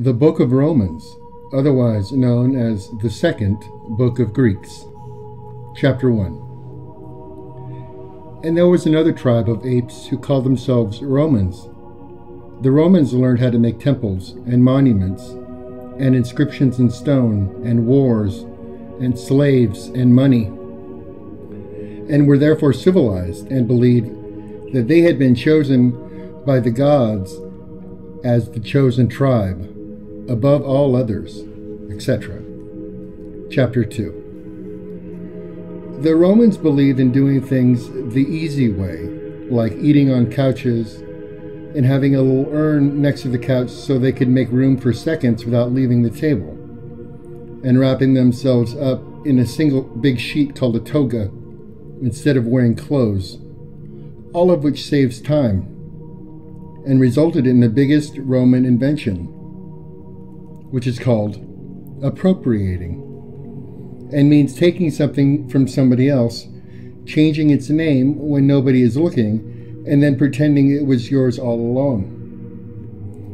the Book of Romans, otherwise known as the Second Book of Greeks. Chapter 1 And there was another tribe of apes who called themselves Romans. The Romans learned how to make temples and monuments, and inscriptions in stone, and wars, and slaves, and money, and were therefore civilized and believed that they had been chosen by the gods as the chosen tribe, above all others, etc. Chapter 2 The Romans believed in doing things the easy way, like eating on couches and having a little urn next to the couch so they could make room for seconds without leaving the table, and wrapping themselves up in a single big sheet called a toga instead of wearing clothes, all of which saves time and resulted in the biggest Roman invention, which is called appropriating, and means taking something from somebody else, changing its name when nobody is looking, and then pretending it was yours all along.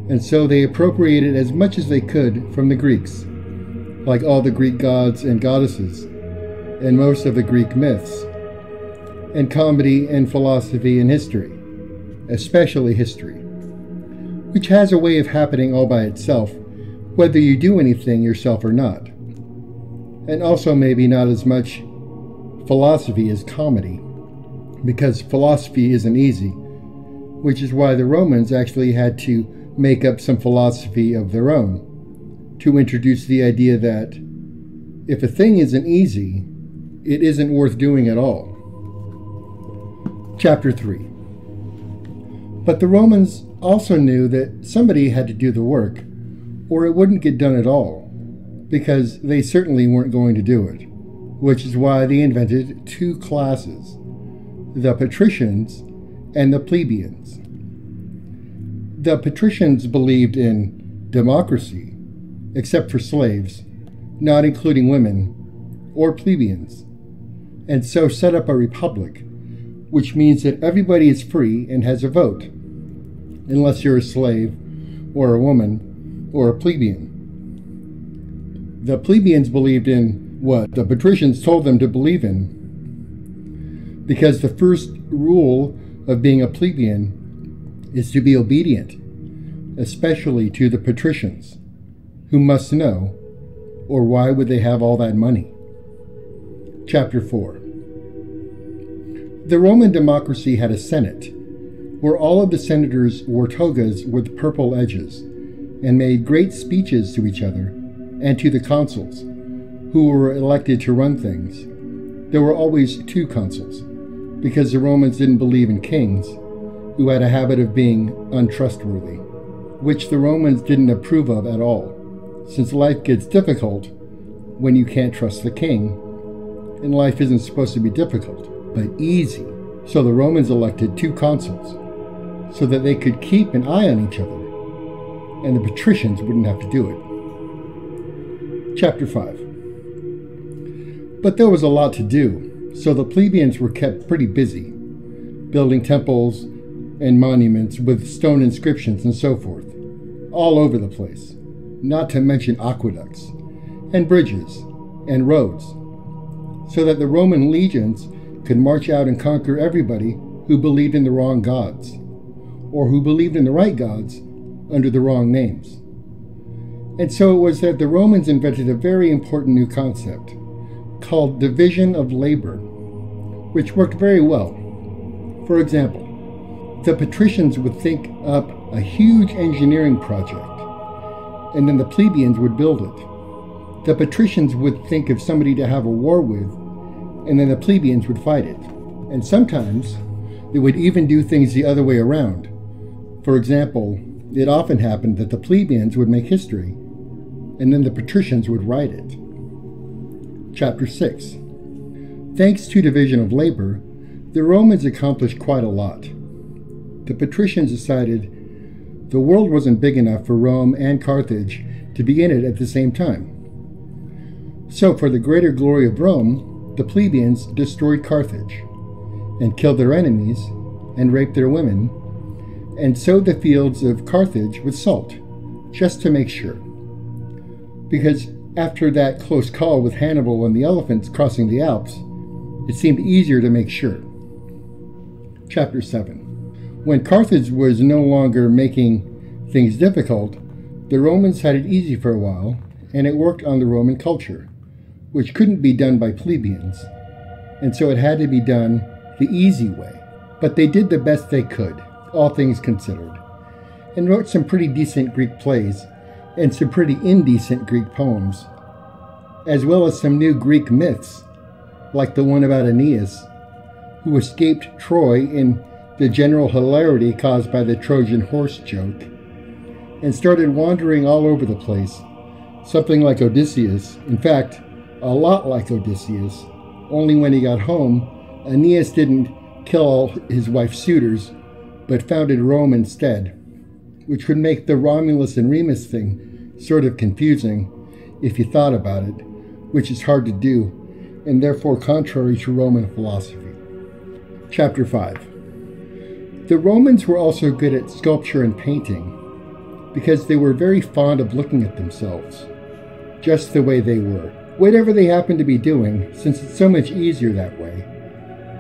And so they appropriated as much as they could from the Greeks, like all the Greek gods and goddesses, and most of the Greek myths, and comedy and philosophy and history, especially history, which has a way of happening all by itself, whether you do anything yourself or not. And also, maybe not as much philosophy as comedy, because philosophy isn't easy, which is why the Romans actually had to make up some philosophy of their own to introduce the idea that if a thing isn't easy, it isn't worth doing at all. Chapter 3 But the Romans also knew that somebody had to do the work, or it wouldn't get done at all, because they certainly weren't going to do it, which is why they invented two classes the patricians and the plebeians. The patricians believed in democracy, except for slaves, not including women, or plebeians, and so set up a republic, which means that everybody is free and has a vote, unless you're a slave, or a woman, or a plebeian. The plebeians believed in what the patricians told them to believe in, because the first rule of being a plebeian is to be obedient, especially to the patricians, who must know, or why would they have all that money? Chapter 4 The Roman democracy had a senate, where all of the senators wore togas with purple edges, and made great speeches to each other and to the consuls, who were elected to run things. There were always two consuls, because the Romans didn't believe in kings, who had a habit of being untrustworthy, which the Romans didn't approve of at all, since life gets difficult when you can't trust the king, and life isn't supposed to be difficult, but easy. So the Romans elected two consuls, so that they could keep an eye on each other, and the patricians wouldn't have to do it. Chapter 5 But there was a lot to do, so the plebeians were kept pretty busy, building temples and monuments with stone inscriptions and so forth, all over the place, not to mention aqueducts, and bridges, and roads, so that the Roman legions could march out and conquer everybody who believed in the wrong gods, or who believed in the right gods under the wrong names. And so it was that the Romans invented a very important new concept called division of labor, which worked very well. For example, the patricians would think up a huge engineering project, and then the plebeians would build it. The patricians would think of somebody to have a war with, and then the plebeians would fight it. And sometimes they would even do things the other way around. For example, it often happened that the plebeians would make history and then the patricians would write it. Chapter 6 Thanks to division of labor, the Romans accomplished quite a lot. The patricians decided the world wasn't big enough for Rome and Carthage to be in it at the same time. So, for the greater glory of Rome, the plebeians destroyed Carthage, and killed their enemies, and raped their women, and sowed the fields of Carthage with salt just to make sure. Because after that close call with Hannibal and the elephants crossing the Alps, it seemed easier to make sure. Chapter 7 When Carthage was no longer making things difficult, the Romans had it easy for a while, and it worked on the Roman culture, which couldn't be done by plebeians, and so it had to be done the easy way. But they did the best they could, all things considered, and wrote some pretty decent Greek plays and some pretty indecent Greek poems, as well as some new Greek myths, like the one about Aeneas, who escaped Troy in the general hilarity caused by the Trojan horse joke, and started wandering all over the place, something like Odysseus, in fact, a lot like Odysseus, only when he got home, Aeneas didn't kill all his wife's suitors, but founded Rome instead, which would make the Romulus and Remus thing sort of confusing if you thought about it, which is hard to do, and therefore contrary to Roman philosophy. Chapter 5 The Romans were also good at sculpture and painting because they were very fond of looking at themselves, just the way they were, whatever they happened to be doing, since it's so much easier that way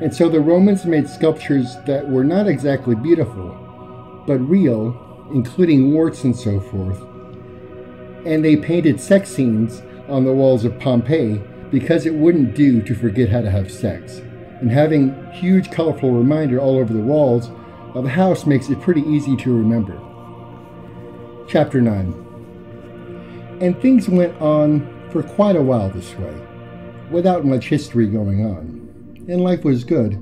and so the Romans made sculptures that were not exactly beautiful, but real, including warts and so forth. And they painted sex scenes on the walls of Pompeii because it wouldn't do to forget how to have sex. And having huge colorful reminder all over the walls of a house makes it pretty easy to remember. Chapter 9 And things went on for quite a while this way, without much history going on and life was good,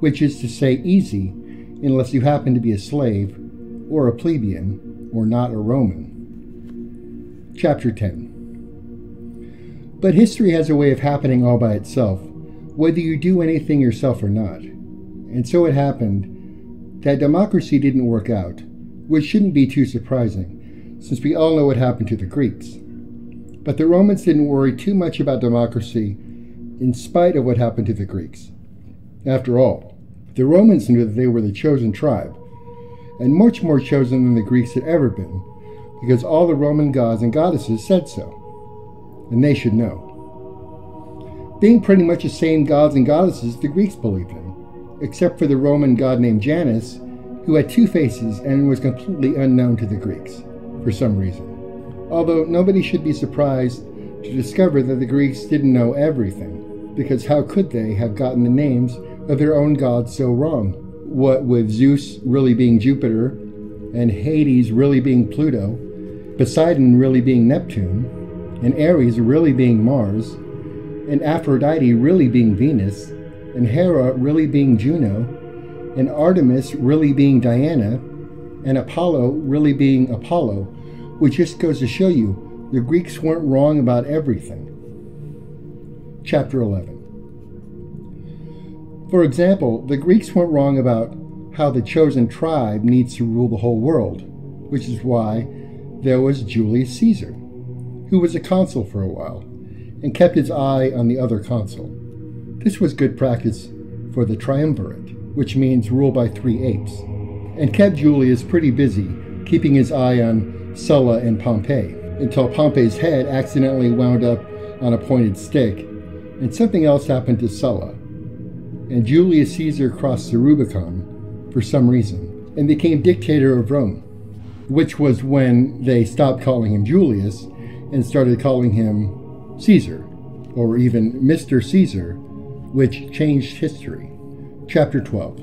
which is to say easy, unless you happen to be a slave, or a plebeian, or not a Roman. Chapter 10 But history has a way of happening all by itself, whether you do anything yourself or not. And so it happened that democracy didn't work out, which shouldn't be too surprising, since we all know what happened to the Greeks. But the Romans didn't worry too much about democracy in spite of what happened to the Greeks. After all, the Romans knew that they were the chosen tribe, and much more chosen than the Greeks had ever been, because all the Roman gods and goddesses said so, and they should know. Being pretty much the same gods and goddesses the Greeks believed in, except for the Roman god named Janus, who had two faces and was completely unknown to the Greeks, for some reason. Although nobody should be surprised to discover that the Greeks didn't know everything, because how could they have gotten the names of their own gods so wrong? What with Zeus really being Jupiter, and Hades really being Pluto, Poseidon really being Neptune, and Ares really being Mars, and Aphrodite really being Venus, and Hera really being Juno, and Artemis really being Diana, and Apollo really being Apollo, which just goes to show you the Greeks weren't wrong about everything. Chapter 11. For example, the Greeks weren't wrong about how the chosen tribe needs to rule the whole world, which is why there was Julius Caesar, who was a consul for a while and kept his eye on the other consul. This was good practice for the triumvirate, which means rule by three apes, and kept Julius pretty busy keeping his eye on Sulla and Pompey until Pompey's head accidentally wound up on a pointed stick, and something else happened to Sulla. And Julius Caesar crossed the Rubicon for some reason and became dictator of Rome, which was when they stopped calling him Julius and started calling him Caesar, or even Mr. Caesar, which changed history. Chapter 12.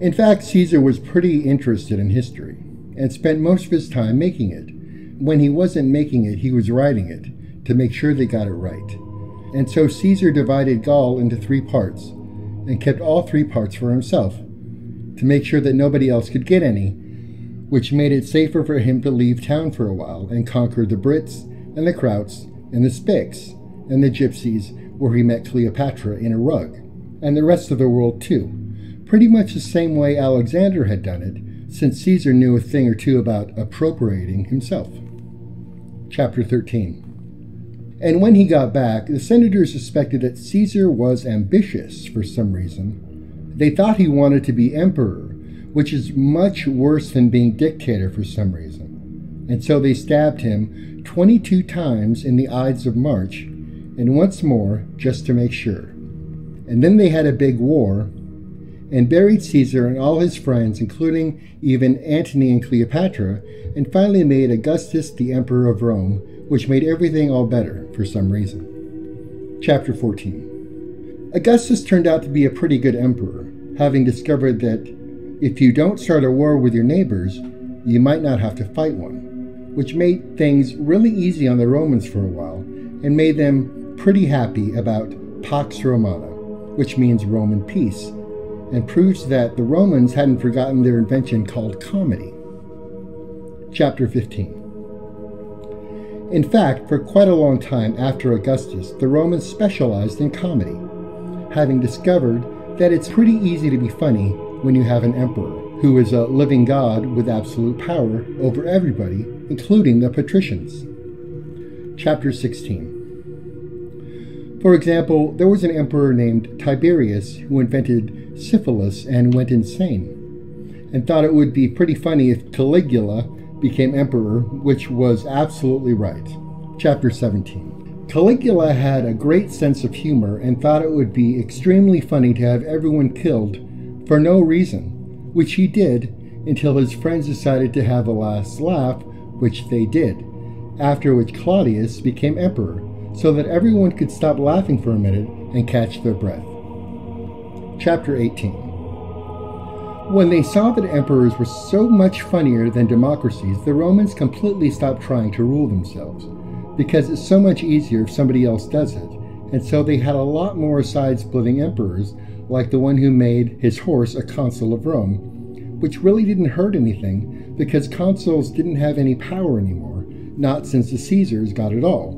In fact, Caesar was pretty interested in history and spent most of his time making it when he wasn't making it, he was writing it to make sure they got it right. And so Caesar divided Gaul into three parts and kept all three parts for himself to make sure that nobody else could get any, which made it safer for him to leave town for a while and conquer the Brits and the Krauts and the Spics and the Gypsies, where he met Cleopatra in a rug, and the rest of the world too, pretty much the same way Alexander had done it, since Caesar knew a thing or two about appropriating himself chapter 13. And when he got back, the senators suspected that Caesar was ambitious for some reason. They thought he wanted to be emperor, which is much worse than being dictator for some reason. and so they stabbed him 22 times in the Ides of March, and once more just to make sure. And then they had a big war and buried Caesar and all his friends, including even Antony and Cleopatra, and finally made Augustus the Emperor of Rome, which made everything all better for some reason. Chapter 14 Augustus turned out to be a pretty good emperor, having discovered that if you don't start a war with your neighbors, you might not have to fight one, which made things really easy on the Romans for a while and made them pretty happy about Pax Romana, which means Roman peace and proves that the Romans hadn't forgotten their invention called comedy. Chapter 15 In fact, for quite a long time after Augustus, the Romans specialized in comedy, having discovered that it's pretty easy to be funny when you have an emperor who is a living god with absolute power over everybody, including the patricians. Chapter 16 for example, there was an emperor named Tiberius who invented syphilis and went insane, and thought it would be pretty funny if Caligula became emperor, which was absolutely right. Chapter 17. Caligula had a great sense of humor and thought it would be extremely funny to have everyone killed for no reason, which he did until his friends decided to have a last laugh, which they did, after which Claudius became emperor so that everyone could stop laughing for a minute and catch their breath. Chapter 18 When they saw that emperors were so much funnier than democracies, the Romans completely stopped trying to rule themselves, because it's so much easier if somebody else does it, and so they had a lot more side splitting emperors, like the one who made his horse a consul of Rome, which really didn't hurt anything because consuls didn't have any power anymore, not since the Caesars got it all.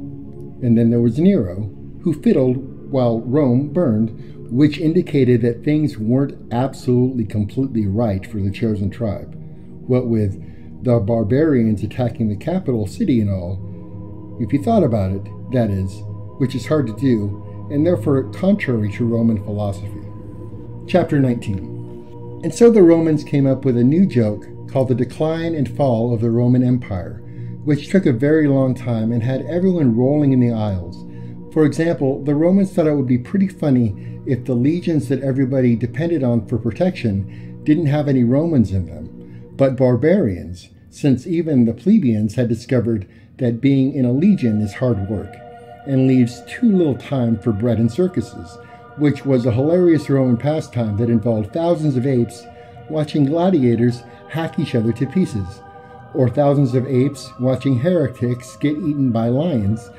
And then there was Nero, who fiddled while Rome burned, which indicated that things weren't absolutely completely right for the chosen tribe. What with the barbarians attacking the capital city and all, if you thought about it, that is, which is hard to do, and therefore contrary to Roman philosophy. Chapter 19 And so the Romans came up with a new joke called the decline and fall of the Roman Empire, which took a very long time and had everyone rolling in the aisles. For example, the Romans thought it would be pretty funny if the legions that everybody depended on for protection didn't have any Romans in them, but barbarians, since even the plebeians had discovered that being in a legion is hard work and leaves too little time for bread and circuses, which was a hilarious Roman pastime that involved thousands of apes watching gladiators hack each other to pieces or thousands of apes watching heretics get eaten by lions,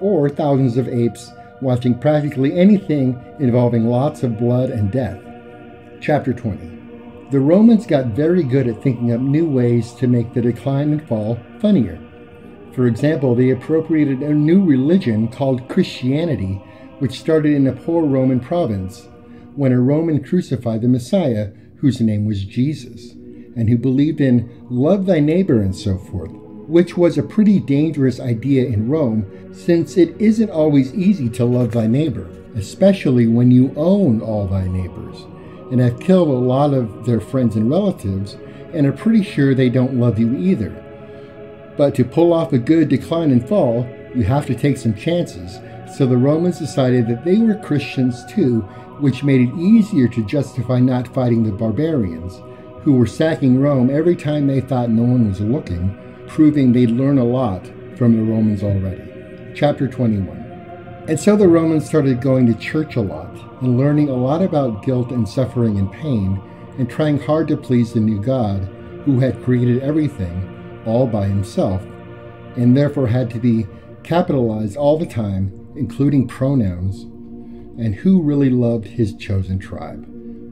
or thousands of apes watching practically anything involving lots of blood and death. Chapter 20 The Romans got very good at thinking up new ways to make the decline and fall funnier. For example, they appropriated a new religion called Christianity, which started in a poor Roman province when a Roman crucified the Messiah, whose name was Jesus and who believed in love thy neighbor and so forth, which was a pretty dangerous idea in Rome since it isn't always easy to love thy neighbor, especially when you own all thy neighbors, and have killed a lot of their friends and relatives and are pretty sure they don't love you either. But to pull off a good decline and fall, you have to take some chances, so the Romans decided that they were Christians too, which made it easier to justify not fighting the barbarians who were sacking Rome every time they thought no one was looking, proving they'd learn a lot from the Romans already. Chapter 21. And so the Romans started going to church a lot and learning a lot about guilt and suffering and pain and trying hard to please the new God who had created everything all by himself and therefore had to be capitalized all the time, including pronouns, and who really loved his chosen tribe,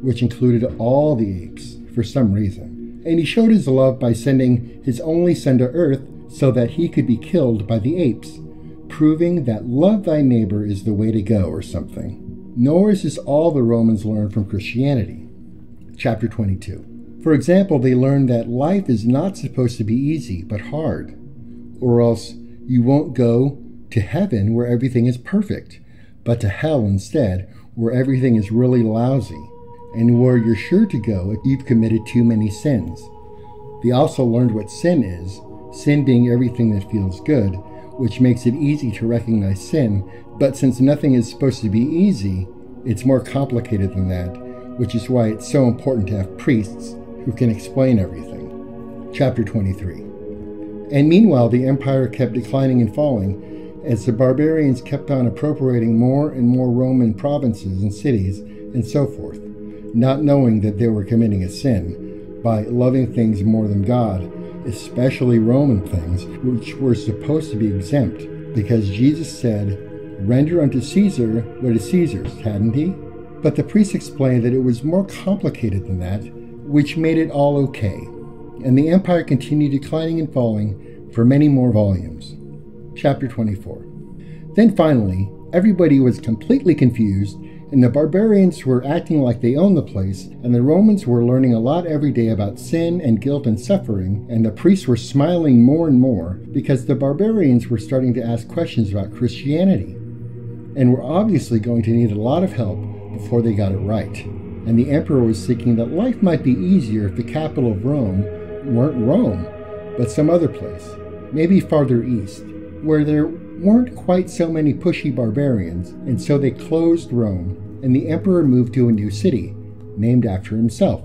which included all the apes for some reason, and he showed his love by sending his only son to earth so that he could be killed by the apes, proving that love thy neighbor is the way to go or something. Nor is this all the Romans learned from Christianity. Chapter 22. For example, they learned that life is not supposed to be easy, but hard, or else you won't go to heaven where everything is perfect, but to hell instead, where everything is really lousy and where you're sure to go if you've committed too many sins. They also learned what sin is, sin being everything that feels good, which makes it easy to recognize sin, but since nothing is supposed to be easy, it's more complicated than that, which is why it's so important to have priests who can explain everything. Chapter 23. And meanwhile, the empire kept declining and falling as the barbarians kept on appropriating more and more Roman provinces and cities and so forth, not knowing that they were committing a sin by loving things more than God, especially Roman things, which were supposed to be exempt, because Jesus said, Render unto Caesar what is Caesar's, hadn't he? But the priest explained that it was more complicated than that, which made it all okay, and the empire continued declining and falling for many more volumes. Chapter 24. Then finally, everybody was completely confused, and the barbarians were acting like they owned the place, and the Romans were learning a lot every day about sin and guilt and suffering, and the priests were smiling more and more because the barbarians were starting to ask questions about Christianity, and were obviously going to need a lot of help before they got it right. And the emperor was thinking that life might be easier if the capital of Rome weren't Rome, but some other place, maybe farther east, where there weren't quite so many pushy barbarians, and so they closed Rome, and the emperor moved to a new city, named after himself.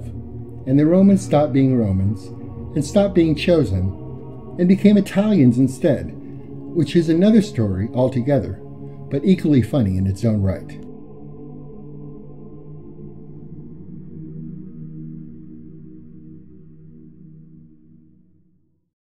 And the Romans stopped being Romans, and stopped being chosen, and became Italians instead, which is another story altogether, but equally funny in its own right.